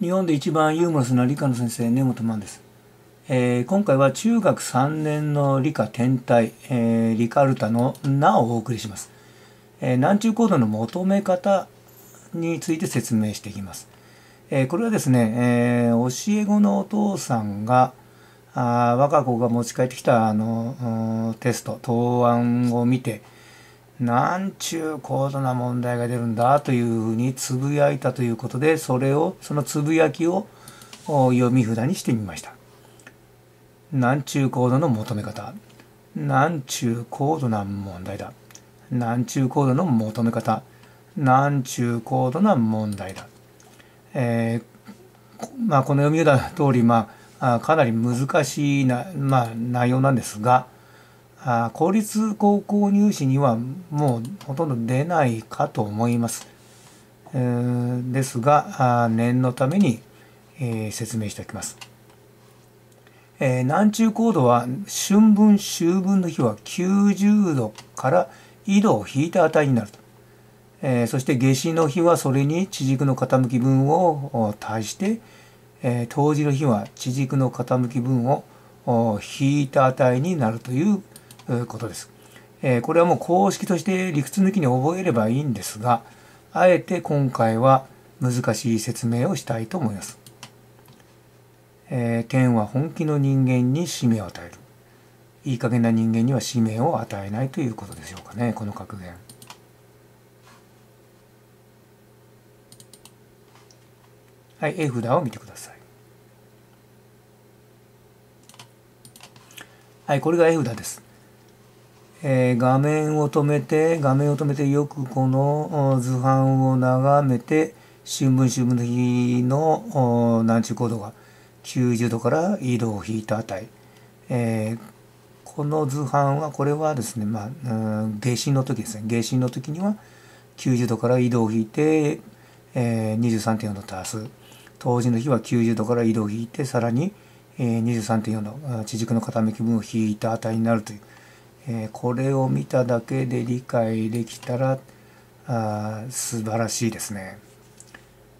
日本で一番ユーモラスな理科の先生根本万です、えー、今回は中学3年の理科天体、えー、リカルタの「な」をお送りします、えー、南中コードの求め方について説明していきます、えー、これはですね、えー、教え子のお父さんがあ我が子が持ち帰ってきたあのテスト答案を見てなんちゅう高度な問題が出るんだというふうにつぶやいたということでそれをそのつぶやきを読み札にしてみました。なんちゅう高度の求め方なんちゅう高度な問題だなんちゅう高度の求め方なんちゅう高度な問題だ。えー、まあこの読み札通りまあかなり難しいな、まあ、内容なんですがあ公立高校入試にはもうほとんど出ないかと思います。えー、ですがあ念のために、えー、説明しておきます。えー、南中高度は春分秋分の日は90度から緯度を引いた値になると。えー、そして夏至の日はそれに地軸の傾き分を足して、えー、冬至の日は地軸の傾き分を引いた値になるということです。えこれはもう公式として理屈抜きに覚えればいいんですが、あえて今回は難しい説明をしたいと思います。えー、天は本気の人間に使命を与える。いい加減な人間には使命を与えないということでしょうかね、この格言。はい、絵札を見てください。はい、これが絵札です。えー、画面を止めて画面を止めてよくこの図版を眺めて新聞新聞の日の南中高度が90度から緯度を引いた値、えー、この図版はこれはですねまあ夏至の時ですね。夏至の時には90度から緯度を引いて、えー、23.4度足す。冬至の日は90度から緯度を引いてさらに、えー、23.4度地軸の傾き分を引いた値になるという。えー、これを見ただけで理解できたらあ素晴らしいですね。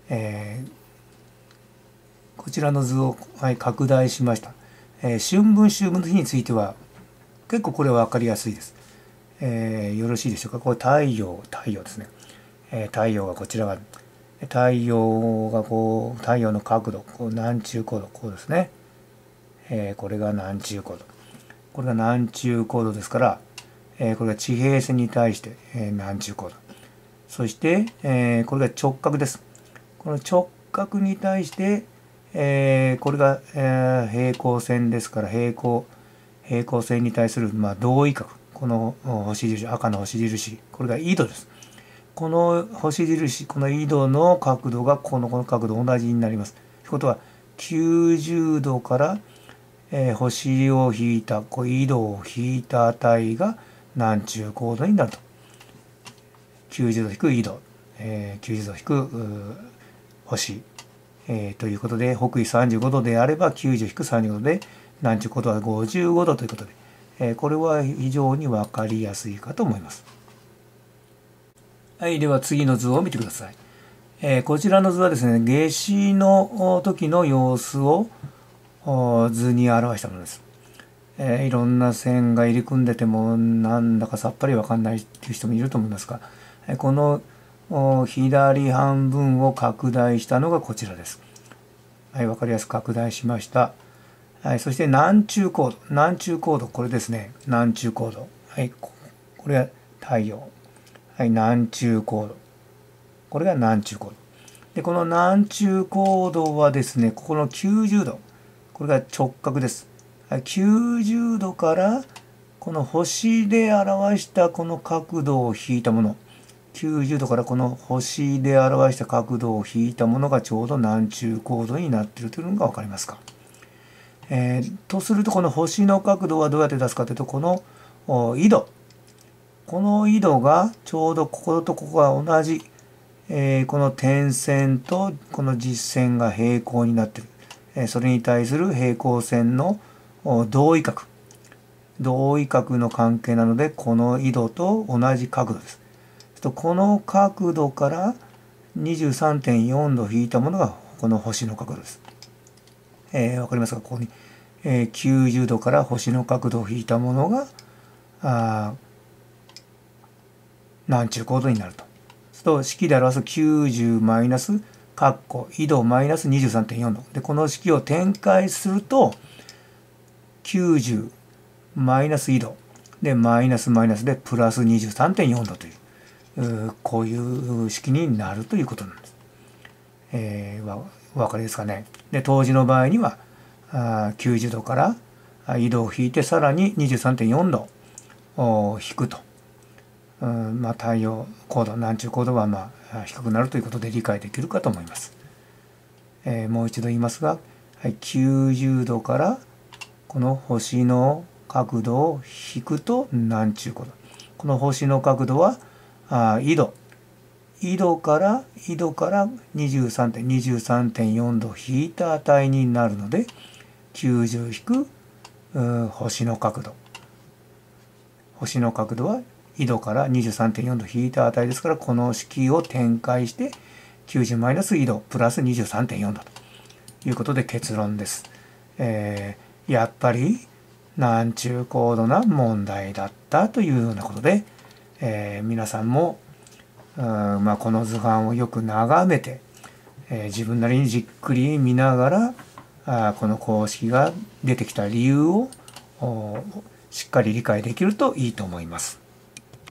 えー、こちらの図を、はい、拡大しました。えー、春分秋分の日については結構これは分かりやすいです。えー、よろしいでしょうか？これ太陽太陽ですね。え太陽がこちらが太陽がこう太陽の角度こう南中高度こうですね。えこれが南中高度。これが南中高度ですから、えー、これが地平線に対して、えー、南中高度。そして、えー、これが直角です。この直角に対して、えー、これが、えー、平行線ですから平行平行線に対する、まあ、同位角。この星印赤の星印これが緯度です。この星印この緯度の角度がこのこの角度同じになります。ということは90度からえー、星を引いたこう緯度を引いた値が南中高度になると90度引く緯度、えー、90度引く星、えー、ということで北緯35度であれば90引く35度で南中高度は55度ということで、えー、これは非常に分かりやすいかと思います。はい、では次の図を見てください。えー、こちらの図はですね、夏至の時の様子を図に表したものです。えー、いろんな線が入り組んでてもなんだかさっぱりわかんないっていう人もいると思いますが、えこの左半分を拡大したのがこちらです。はい、わかりやすく拡大しました。はい、そして南中高度。南中高度、これですね。南中高度。はい、これは太陽。はい、南中高度。これが南中高度。で、この南中高度はですね、ここの90度。これが直角です。90度からこの星で表したこの角度を引いたもの90度からこの星で表した角度を引いたものがちょうど南中高度になっているというのが分かりますか。えー、とするとこの星の角度はどうやって出すかというとこの緯度この緯度がちょうどこことここが同じ、えー、この点線とこの実線が平行になっている。それに対する平行線の同位角同位角の関係なのでこの緯度と同じ角度です。この角度から23.4度引いたものがこの星の角度です。えー、わかりますか？ここに、えー、90度から星の角度を引いたものがあ南中高度になると。すると式で表す90マイナス括弧緯度マイナス23.4度でこの式を展開すると90マイナス緯度でマイナスマイナスでプラス23.4度というこういう式になるということなんです。えー、お分かりですかね。で当時の場合にはあ90度から緯度を引いてさらに23.4度を引くと、まあ、太陽高度南中高度はまあ低くなるということで理解できるかと思います。えー、もう一度言いますが、はい、90度からこの星の角度を引くと南中高度。この星の角度はあ緯度緯度から緯度から23.23.4度引いた値になるので90引く星の角度星の角度は緯度から23.4度引いた値ですからこの式を展開して90マイナス緯度プラス23.4度ということで結論です。えー、やっぱり南中高度な問題だったというようなことで、えー、皆さんもうんまあ、この図版をよく眺めて、えー、自分なりにじっくり見ながらあこの公式が出てきた理由をしっかり理解できるといいと思います。